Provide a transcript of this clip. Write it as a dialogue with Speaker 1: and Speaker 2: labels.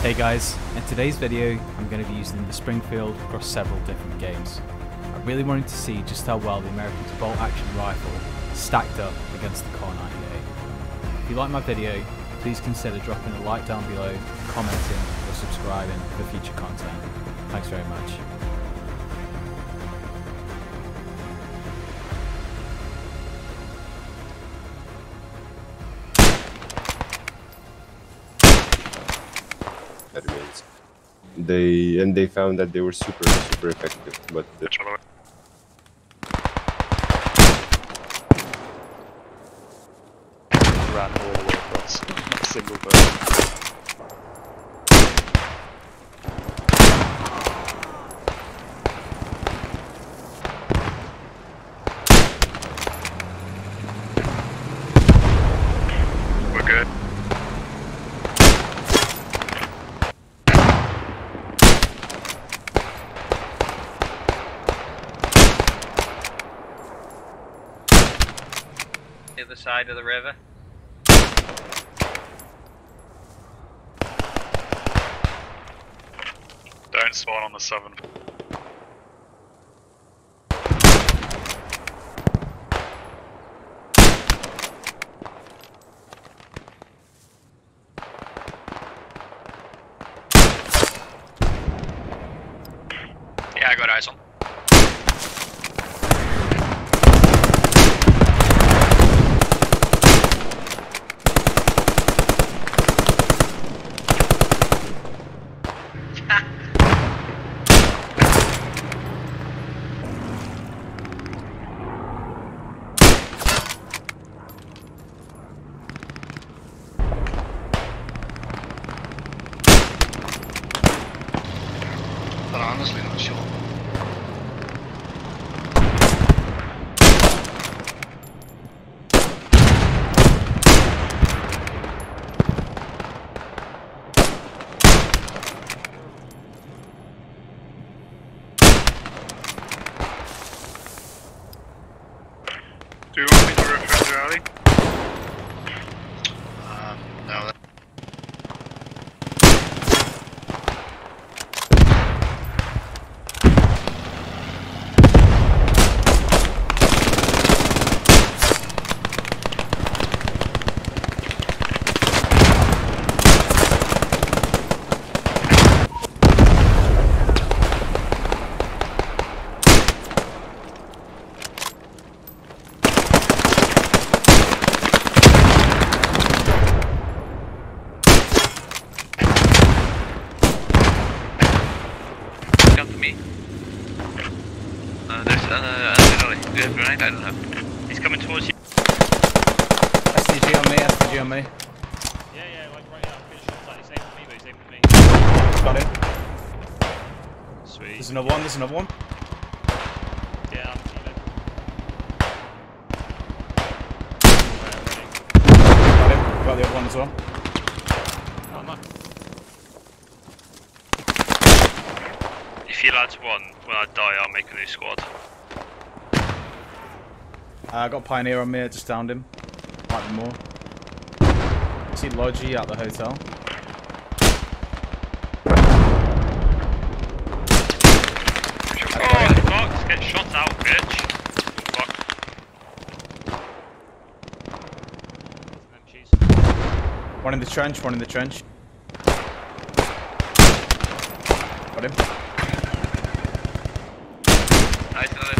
Speaker 1: Hey guys, in today's video I'm going to be using the Springfield across several different games. I really wanted to see just how well the American's bolt action rifle stacked up against the Kar 98. If you like my video, please consider dropping a like down below, commenting or subscribing for future content. Thanks very much.
Speaker 2: They and they found that they were super super effective, but uh,
Speaker 3: ran all the way across. Single bird. We're good.
Speaker 4: The other side of the river.
Speaker 3: Don't spawn on the seven.
Speaker 4: Yeah, I got eyes on. Uh, there's uh, another alley. Do you have grenade? I don't have. He's coming towards you.
Speaker 1: SDG on me, SDG on me.
Speaker 5: Yeah, yeah, like right now, I'm finished. Like, he's aiming at me, but he's aiming at me.
Speaker 1: Got him.
Speaker 5: Sweet.
Speaker 1: There's another one, there's another one.
Speaker 5: Yeah, I'm feeling.
Speaker 1: Got him. Got the other one as well.
Speaker 5: Oh, nice.
Speaker 3: If you lads won, when I die, I'll make a new squad.
Speaker 1: Uh, I got Pioneer on me, I just downed him. Might be more. See Logi at the hotel.
Speaker 3: Oh, fuck! Get shot out, bitch! Fuck.
Speaker 5: And then cheese.
Speaker 1: One in the trench, one in the trench. Got him.
Speaker 4: Nice.